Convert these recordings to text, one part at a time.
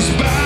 time flows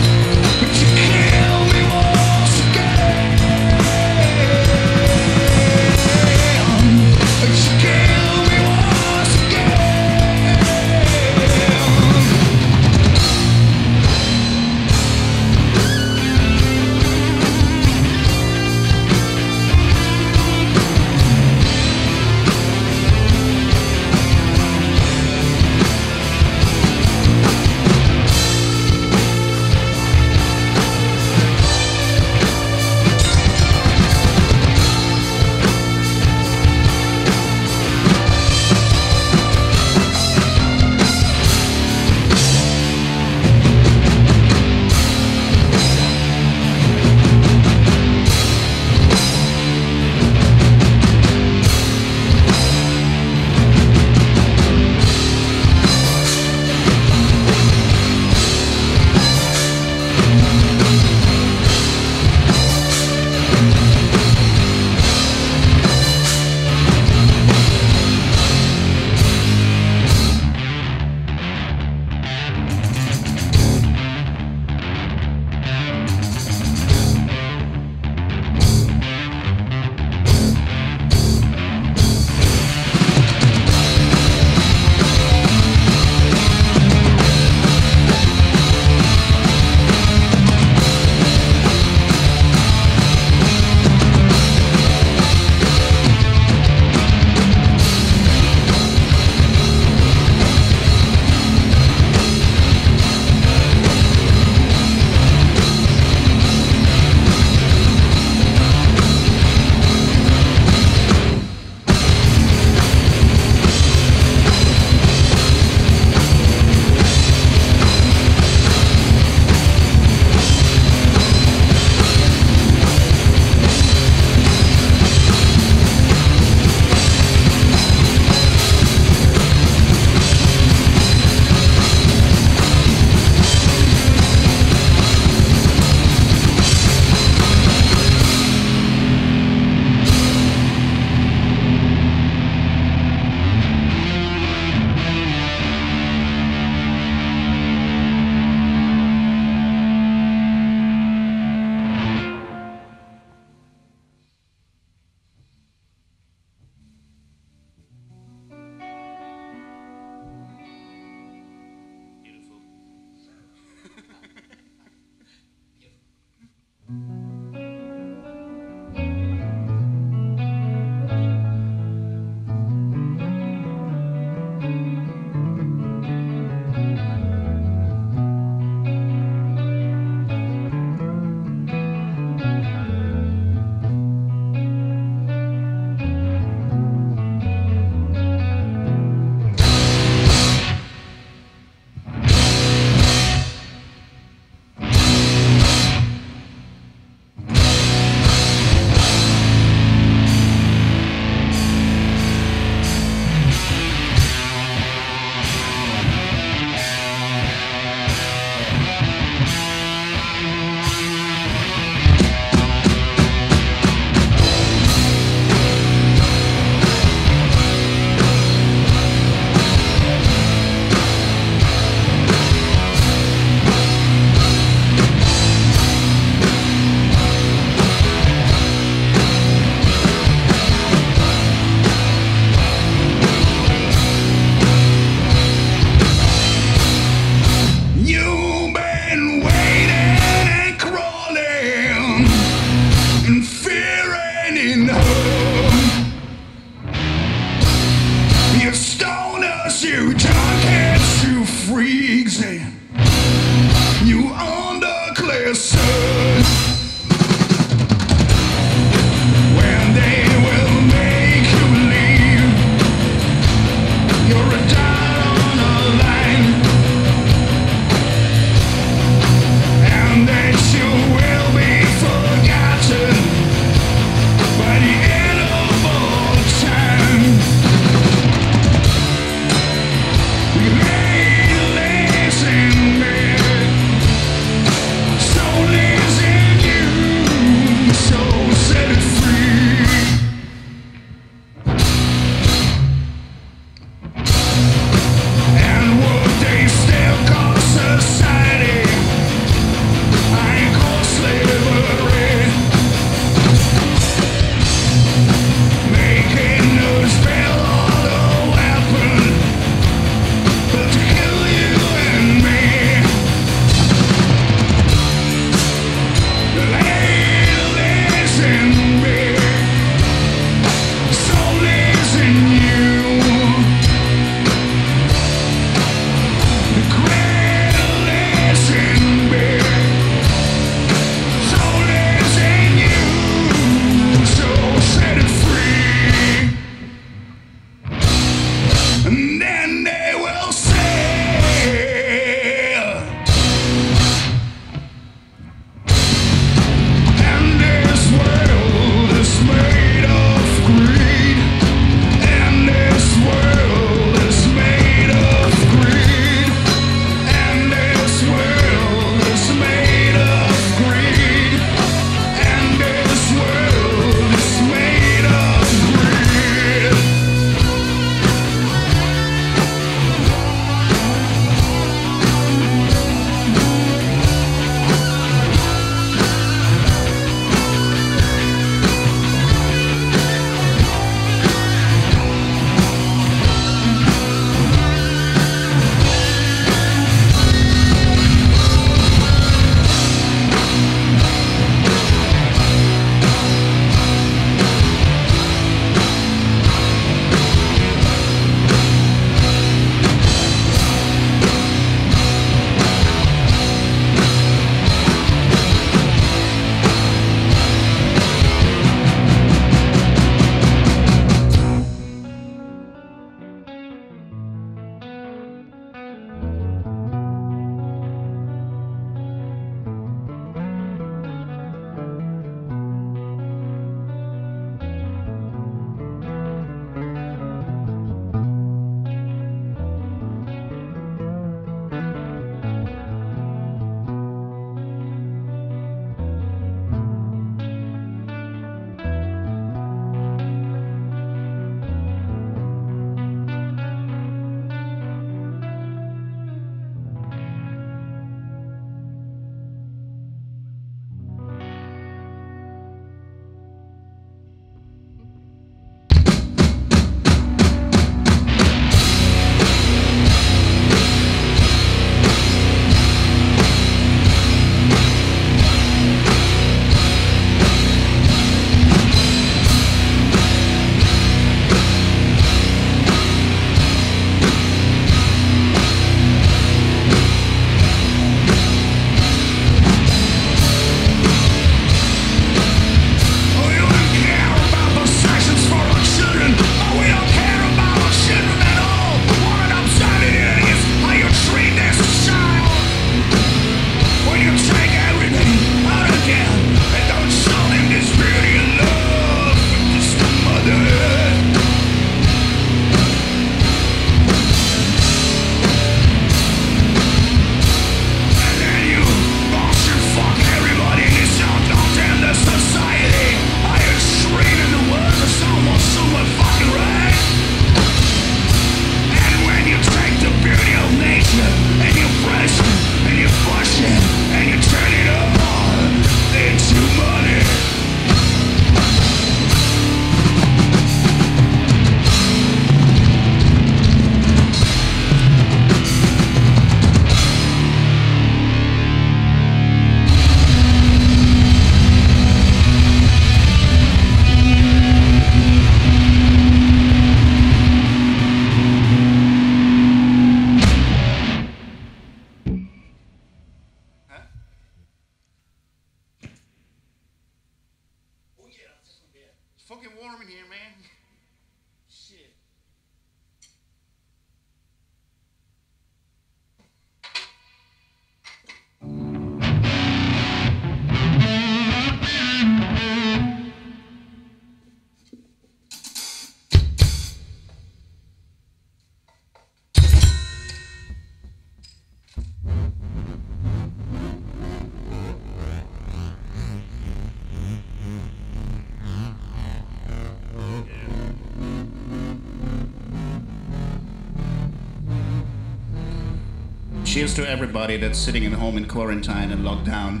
Cheers to everybody that's sitting at home in quarantine and lockdown,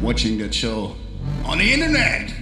watching that show on the internet.